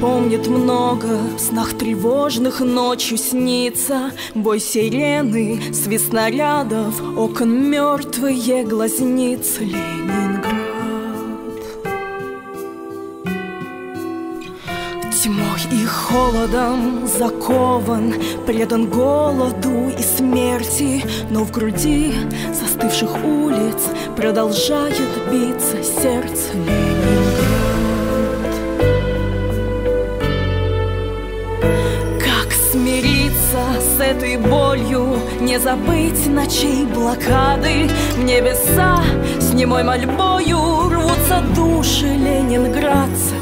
помнит много В снах тревожных ночью снится. Бой сирены, свист снарядов Окон мертвые глазницы. Ленинград. Тьмой и холодом закован Предан голоду и смерти. Но в груди застывших улиц Продолжает биться сердце Ленинград этой болью. Не забыть ночей блокады. В небеса с немой мольбою Рвутся души ленинградцев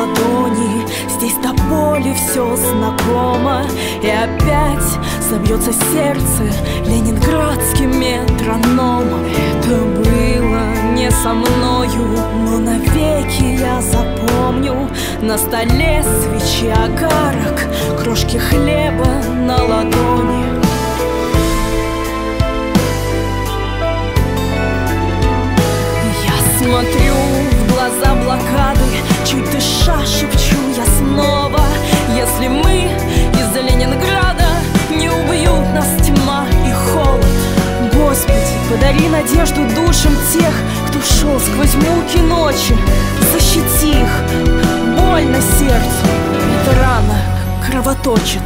ладони. Здесь до боли все знакомо. И опять забьется сердце Ленинградским метрономом Это было не со мною Но навеки я запомню. На столе свечи огарок Крошки хлеба на ладони блокады Чуть дыша шепчу я снова. Если мы из-за Ленинграда Не убьют нас тьма и холод. Господи, подари надежду душам тех Кто шел сквозь муки ночи. Защити их, больно сердцу Эта рана кровоточит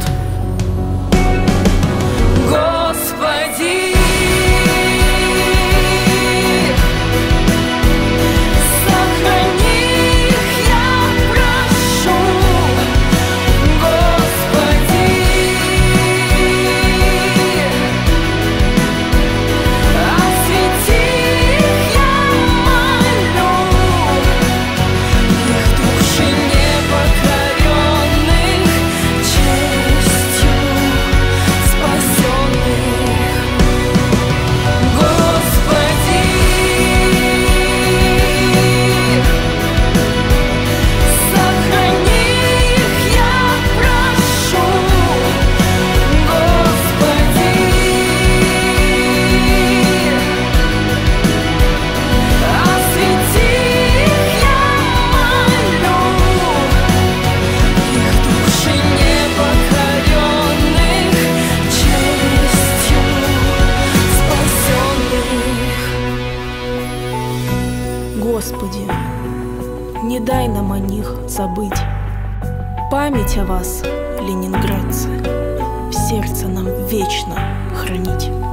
Господи, не дай нам о них забыть. Память о вас, ленинградцы, в сердце нам вечно хранить.